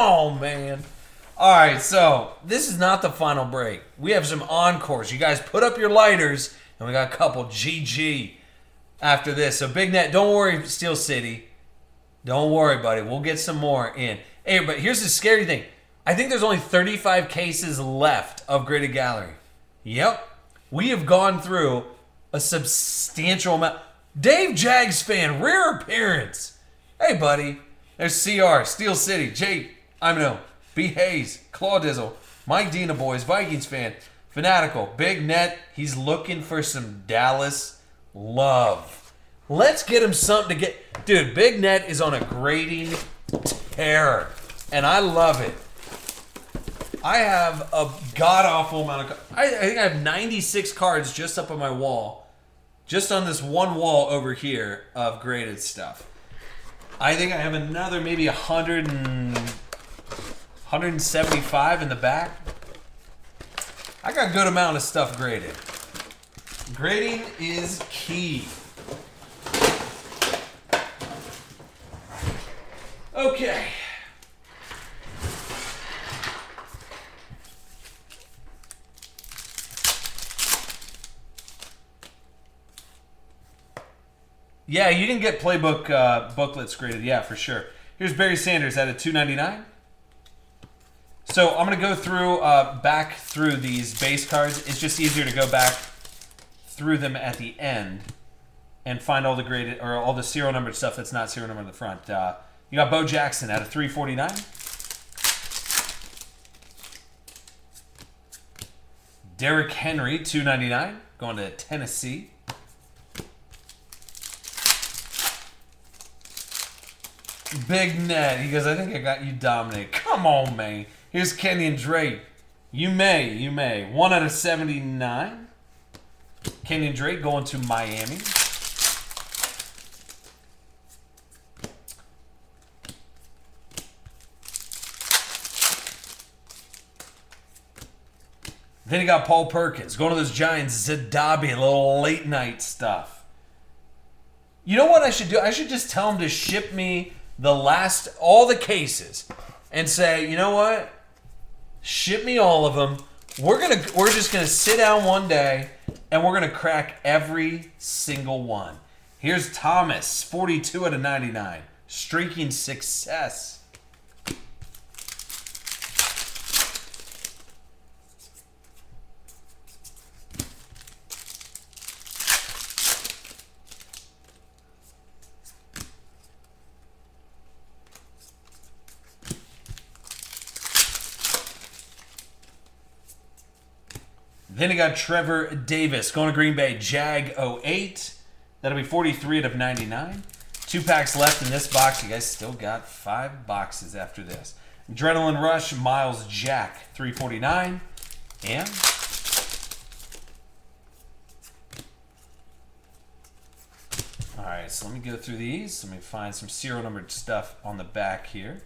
on, man. All right, so this is not the final break. We have some encores. You guys put up your lighters, and we got a couple GG after this. So Big Net, don't worry, Steel City. Don't worry, buddy. We'll get some more in. Hey, but here's the scary thing. I think there's only 35 cases left of Graded Gallery. Yep. We have gone through a substantial amount. Dave Jags fan, rare appearance. Hey, buddy. There's CR, Steel City, Jake, I know, B. Hayes, Claudizzle, Mike Dina Boys, Vikings fan, Fanatical, Big Net. He's looking for some Dallas love. Let's get him something to get. Dude, Big Net is on a grading tear, and I love it. I have a god awful amount of. I, I think I have 96 cards just up on my wall, just on this one wall over here of graded stuff. I think I have another maybe 100 and 175 in the back. I got a good amount of stuff graded. Grading is key. Okay. Yeah, you didn't get playbook uh, booklets graded. Yeah, for sure. Here's Barry Sanders at a 299. So I'm gonna go through uh, back through these base cards. It's just easier to go back through them at the end and find all the graded or all the serial numbered stuff that's not serial numbered in the front. Uh, you got Bo Jackson at a 349. Derrick Henry 299 going to Tennessee. Big Ned. He goes, I think I got you, Dominic. Come on, man. Here's Kenyon Drake. You may, you may. One out of 79. Kenyon Drake going to Miami. Then you got Paul Perkins going to those Giants, Zadabi, little late night stuff. You know what I should do? I should just tell him to ship me the last, all the cases, and say, you know what? Ship me all of them. We're gonna, we're just gonna sit down one day, and we're gonna crack every single one. Here's Thomas, 42 out of 99, streaking success. Then you got Trevor Davis going to Green Bay, Jag 08. That'll be 43 out of 99. Two packs left in this box. You guys still got five boxes after this. Adrenaline Rush, Myles Jack, 349. And All right, so let me go through these. Let me find some serial numbered stuff on the back here.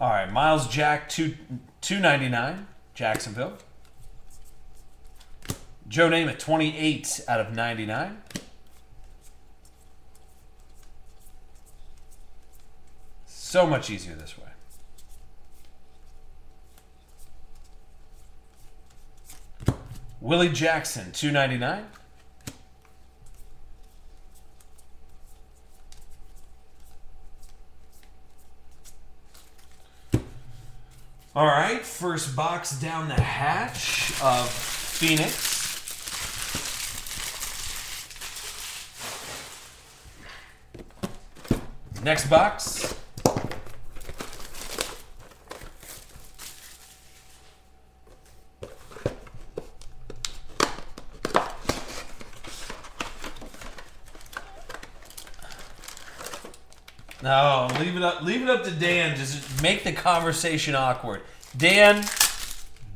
All right, Myles Jack, two two ninety nine, Jacksonville. Joe Namath, twenty eight out of ninety nine. So much easier this way. Willie Jackson, two ninety nine. All right, first box down the hatch of Phoenix. Next box. No, leave it up. Leave it up to Dan. Just make the conversation awkward. Dan,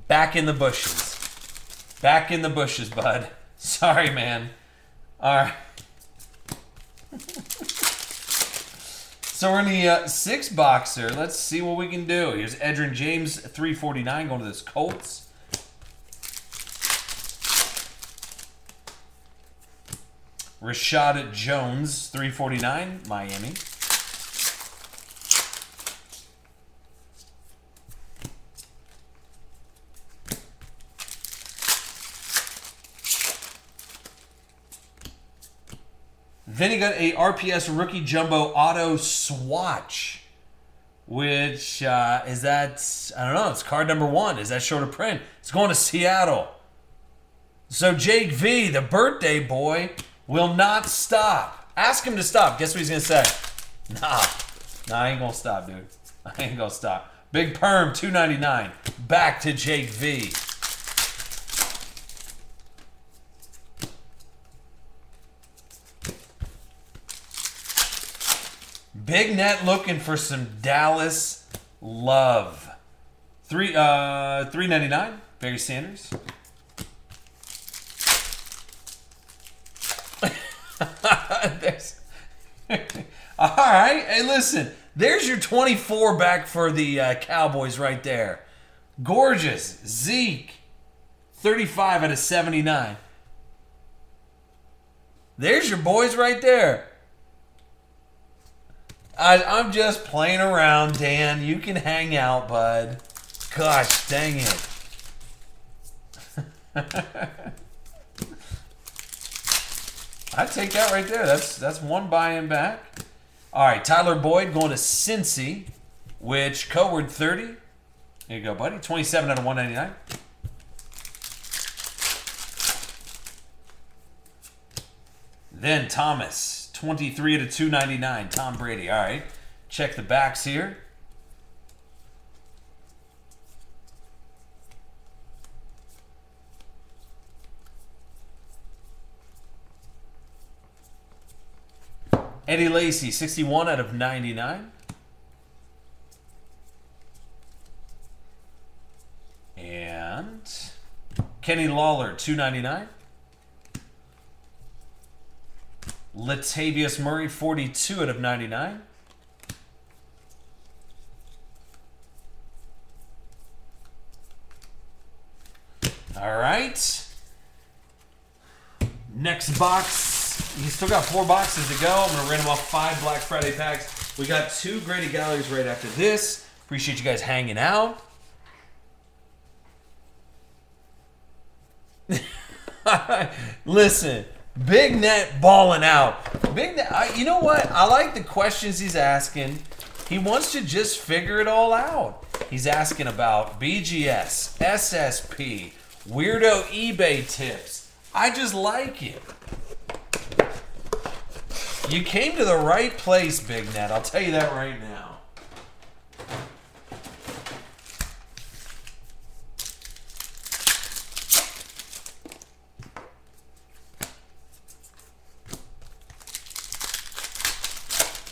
back in the bushes. Back in the bushes, bud. Sorry, man. All right. so we're in the uh, six boxer. Let's see what we can do. Here's Edgerrin James, 349, going to this Colts. Reshad Jones, 349, Miami. Then he got a RPS rookie jumbo auto swatch, which uh, is that I don't know. It's card number one. Is that short of print? It's going to Seattle. So Jake V, the birthday boy, will not stop. Ask him to stop. Guess what he's gonna say? Nah, nah, I ain't gonna stop, dude. I ain't gonna stop. Big perm, two ninety nine. Back to Jake V. Big net looking for some Dallas love. Three uh three ninety nine. Barry Sanders. All right. Hey, listen. There's your 24 back for the uh, Cowboys right there. Gorgeous. Zeke. 35 out of 79. There's your boys right there. I, I'm just playing around, Dan. You can hang out, bud. Gosh, dang it. I take that right there. That's that's one buy-in back. All right, Tyler Boyd going to Cincy, which Coward 30. There you go, buddy. 27 out of 199. Then Thomas, 23 to 299. Tom Brady. All right. Check the backs here. Eddie Lacy, 61 out of 99. And Kenny Lawler, 299. Latavius Murray, 42 out of 99. All right. Next box. You still got four boxes to go. I'm going to random off five Black Friday packs. We got two Graded Galleries right after this. Appreciate you guys hanging out. Listen, Big Net balling out. Big Net, I, you know what? I like the questions he's asking. He wants to just figure it all out. He's asking about BGS, SSP, weirdo eBay tips. I just like it. You came to the right place, Big Net. I'll tell you that right now.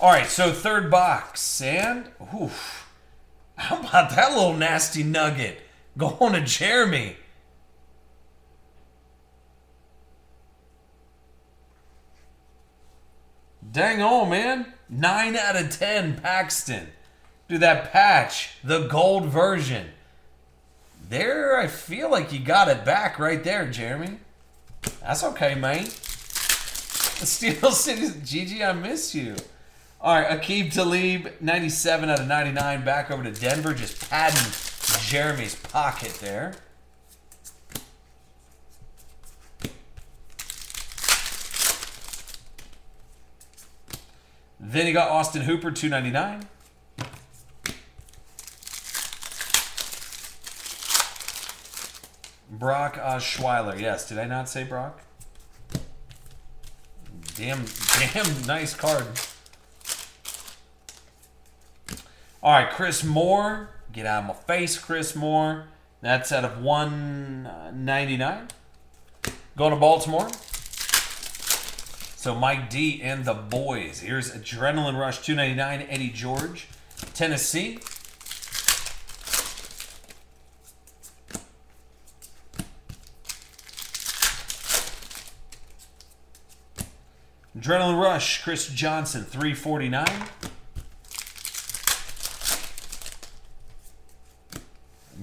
All right, so third box, and oof, how about that little nasty nugget going to Jeremy? Dang on, man. 9 out of 10 Paxton. Do that patch, the gold version. There, I feel like you got it back right there, Jeremy. That's okay, mate. Steel City, Gigi, I miss you. All right, Aqib Talib, 97 out of 99, back over to Denver, just padding Jeremy's pocket there. Then you got Austin Hooper, 299. Brock Osweiler. Yes, did I not say Brock? Damn, damn nice card. All right, Chris Moore. Get out of my face, Chris Moore. That's out of 199. Uh, Going to Baltimore. So Mike D and the boys. Here's Adrenaline Rush 299, Eddie George. Tennessee. Adrenaline Rush, Chris Johnson, 349.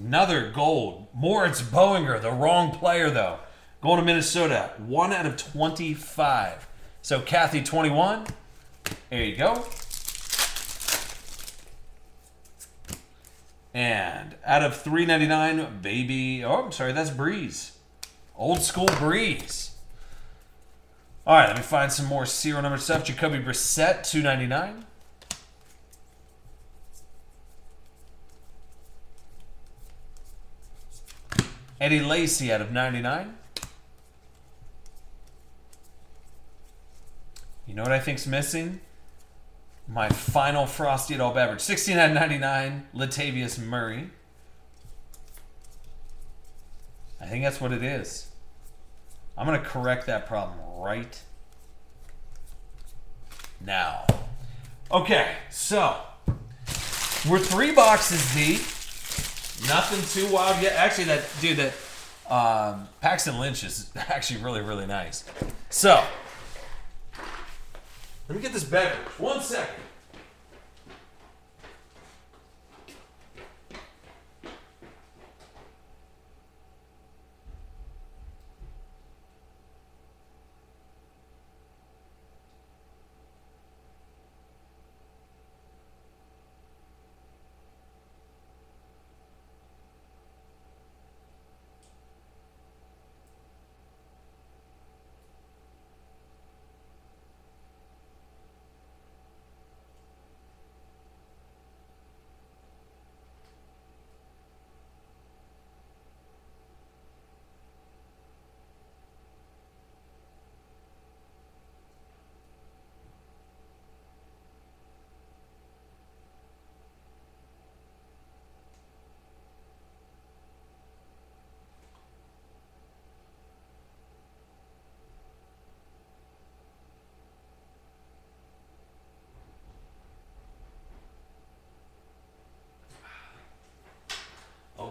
Another gold. Moritz Boehringer, the wrong player though. Going to Minnesota, 1 out of 25. So Kathy 21. There you go. And out of 399, baby. Oh, I'm sorry, that's Brees. Old school Brees. All right, let me find some more serial number stuff. Jacoby Brissett, 299. Eddie Lacy out of 99. You know what I think's missing? My final Frosty Adult Beverage. 69.99, Latavius Murray. I think that's what it is. I'm going to correct that problem right now. Okay, so we're three boxes deep. Nothing too wild yet. Actually, that dude, that um, Paxton Lynch is actually really, really nice. So let me get this beverage. One second.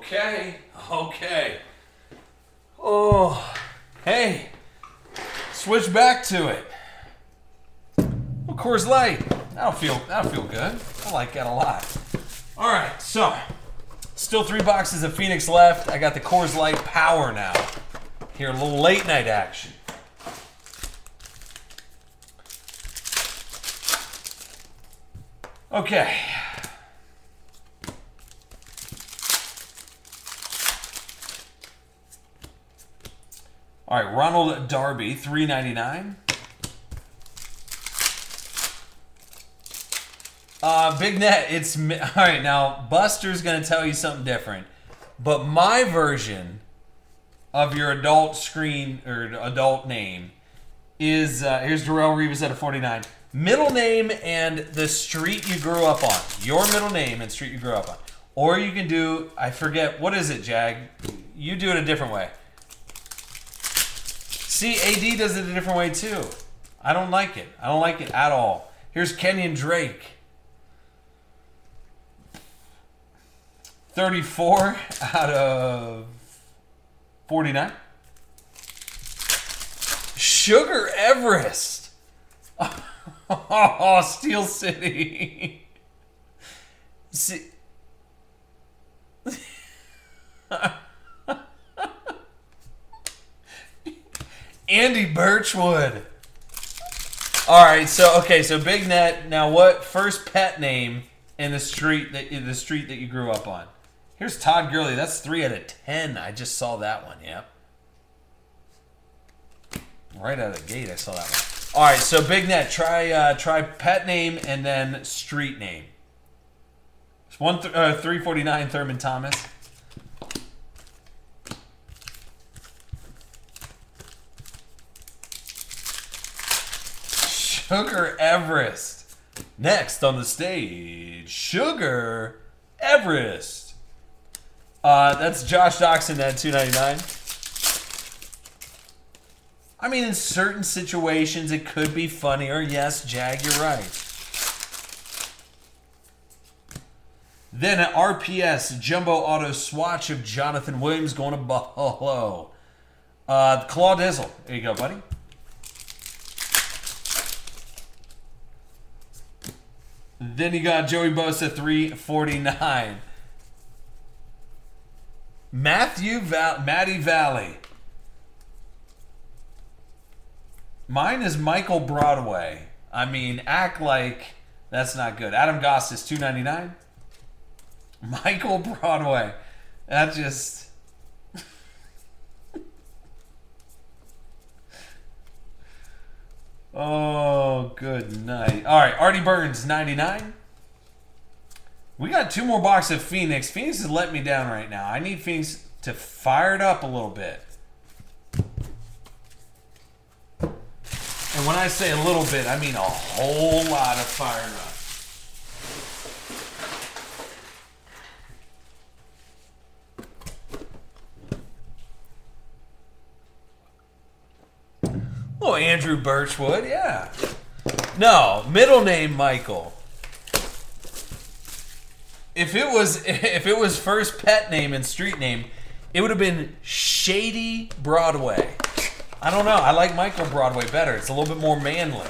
Okay, okay. Oh, hey, switch back to it. Well, Coors Light. That'll feel that'll feel good. I like that a lot. All right, so still three boxes of Phoenix left. I got the Coors Light Power now. Here, a little late night action. Okay. All right, Ronald Darby, three ninety nine. Uh, Big Net, it's all right. Now Buster's gonna tell you something different, but my version of your adult screen or adult name is uh, here's Darrell Reeves at a forty nine. Middle name and the street you grew up on. Your middle name and street you grew up on. Or you can do I forget what is it, Jag? You do it a different way. See, AD does it a different way too. I don't like it. I don't like it at all. Here's Kenyon Drake. 34 out of 49. Sugar Everest. Oh, Steel City. See. Andy Birchwood. All right, so okay, so Big Net. Now, what first pet name in the street that in the street that you grew up on? Here's Todd Gurley. That's three out of ten. I just saw that one. Yep. Right out of the gate, I saw that one. All right, so Big Net. Try uh, try pet name and then street name. It's one th- uh, three forty nine Thurman Thomas. Sugar Everest. Next on the stage, Sugar Everest. Uh, that's Josh Doctson at 299. I mean, in certain situations, it could be funnier. Yes, Jag, you're right. Then at RPS, Jumbo Auto Swatch of Jonathan Williams going to Buffalo. Uh, Claude Dizzle. There you go, buddy. Then you got Joey Bosa 349. Matthew Val- Matty Valley. Mine is Michael Broadway. I mean, act like that's not good. Adam Goss is two ninety nine. Michael Broadway. That just. Oh, good night. All right, Artie Burns ninety nine. We got two more boxes of Phoenix. Phoenix has let me down right now. I need Phoenix to fire it up a little bit. And when I say a little bit, I mean a whole lot of fire up. Oh, Andrew Birchwood, yeah. No, middle name Michael. If it was if it was first pet name and street name, it would have been Shady Broadway. I don't know. I like Michael Broadway better. It's a little bit more manly.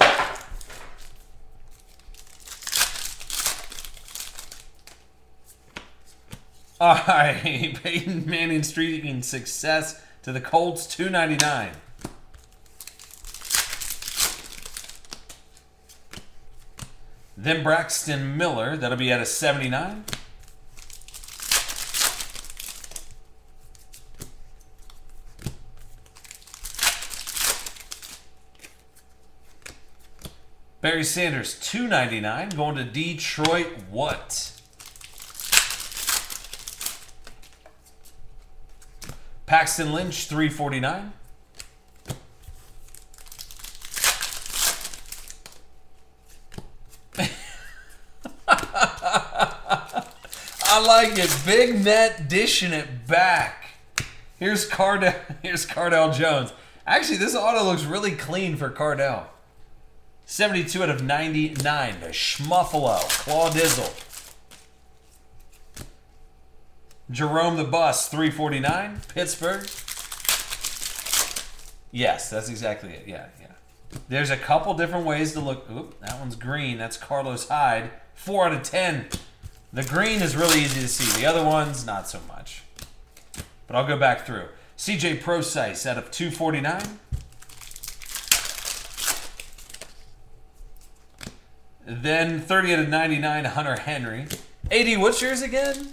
All right, Peyton Manning streaking success to the Colts, two ninety nine. Then Braxton Miller, that'll be at a 79. Barry Sanders, 299. Going to Detroit, what? Paxton Lynch, 349. I like it. Big net dishing it back. Here's Cardell. Here's Cardale Jones. Actually, this auto looks really clean for Cardell. 72 out of 99. The Schmuffalo. Claw Dizzle. Jerome the Bus, 349. Pittsburgh. Yes, that's exactly it. Yeah, yeah. There's a couple different ways to look. Oop, that one's green. That's Carlos Hyde. 4 out of 10. The green is really easy to see. The other ones, not so much. But I'll go back through. CJ Prosise out of 249. Then 30 out of 99, Hunter Henry. AD, what's yours again?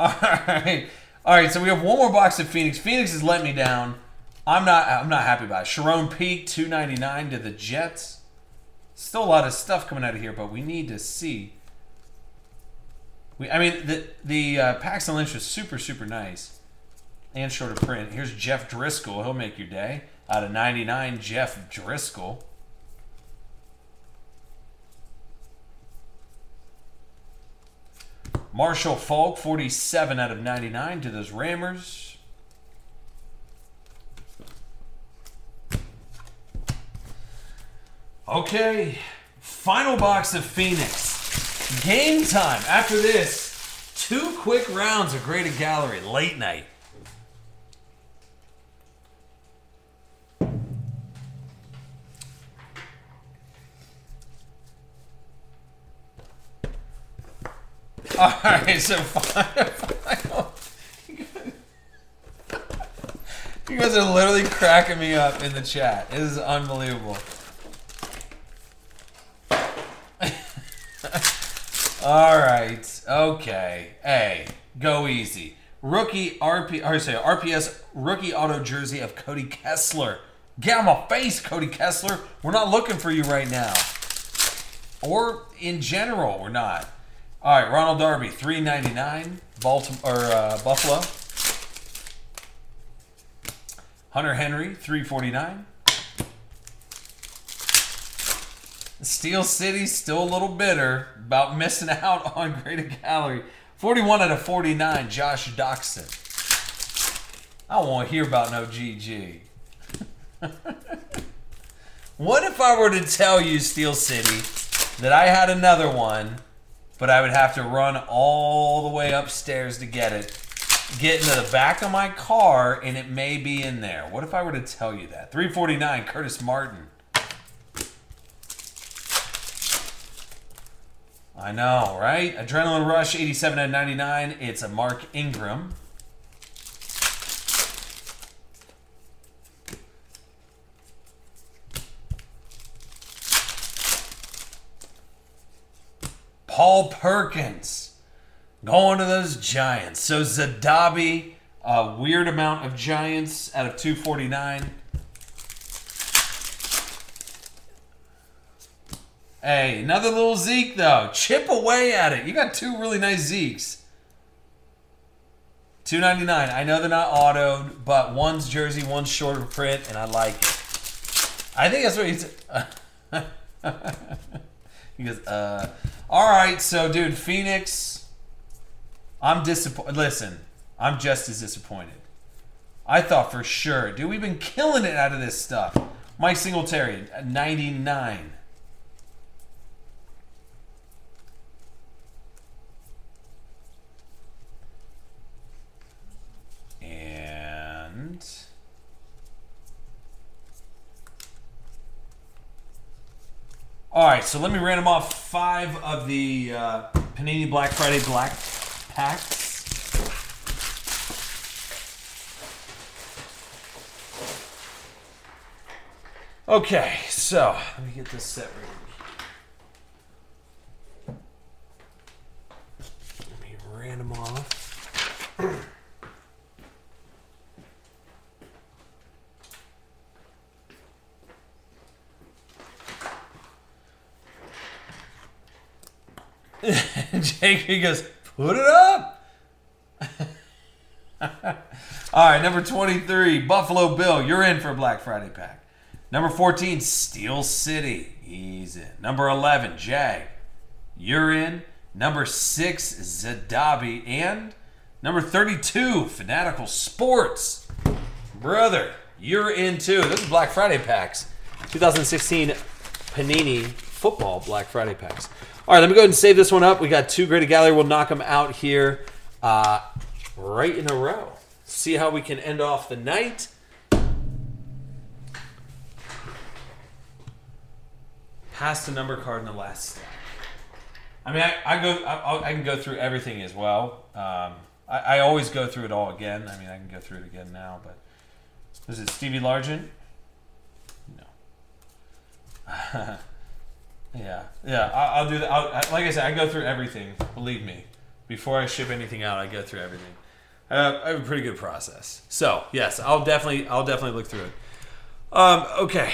All right. All right, so we have one more box of Phoenix. Phoenix has let me down. I'm not I'm not happy about it. Sharon Peak, 299 to the Jets. Still a lot of stuff coming out of here, but we need to see. We, I mean, the the uh, Paxton Lynch was super super nice, and short of print. Here's Jeff Driskel. He'll make your day. Out of 99, Jeff Driskel. Marshall Faulk, 47 out of 99 to those Rammers. Okay, final box of Phoenix. Game time. After this, two quick rounds of Graded Gallery, late night. All right, so final. You guys are literally cracking me up in the chat. This is unbelievable. All right. Okay. Hey, go easy. Rookie RP or say RPS rookie auto jersey of Cody Kessler. Get on my face, Cody Kessler. We're not looking for you right now. Or in general, we're not. All right, Ronald Darby, three ninety nine, Baltimore or uh, Buffalo. Hunter Henry, three forty nine. Steel City still a little bitter about missing out on Graded Gallery. 41 out of 49, Josh Doctson. I don't want to hear about no GG. what if I were to tell you, Steel City, that I had another one, but I would have to run all the way upstairs to get it, get into the back of my car, and it may be in there? What if I were to tell you that? 349, Curtis Martin. I know, right? Adrenaline Rush 87 out of 99. It's a Mark Ingram. Paul Perkins going to those Giants. So Zadabi, a weird amount of Giants out of 249. Hey, another little Zeke though. Chip away at it. You got two really nice Zekes. 299. I know they're not autoed, but one's jersey, one's shorter print, and I like it. I think that's what he's. he goes, uh. All right, so dude, Phoenix. I'm disappointed. Listen, I'm just as disappointed. I thought for sure, dude, we've been killing it out of this stuff. Mike Singletary, 99. And all right, so let me random off five of the uh, Panini Black Friday Black packs. Okay, so let me get this set ready. Let me random off. Jake, he goes, put it up. All right, number 23, Buffalo Bill. You're in for Black Friday pack. Number 14, Steel City. He's in. Number 11, Jag. You're in. Number 6, Zadabi. And number 32, Fanatical Sports. Brother, you're in too. This is Black Friday packs. 2016 Panini Football Black Friday packs. All right, let me go ahead and save this one up. We got two graded gallery. We'll knock them out here uh, right in a row. See how we can end off the night. Pass the number card in the last step. I mean, I, I go. I, I can go through everything as well. Um, I, I always go through it all again. I mean, I can go through it again now. But is it Stevie Largent? No. Yeah, yeah, I, I'll do that. I'll, like I said, I go through everything. Believe me, before I ship anything out, I go through everything. Uh, I have a pretty good process. So yes, I'll definitely, I'll definitely look through it. Um, okay,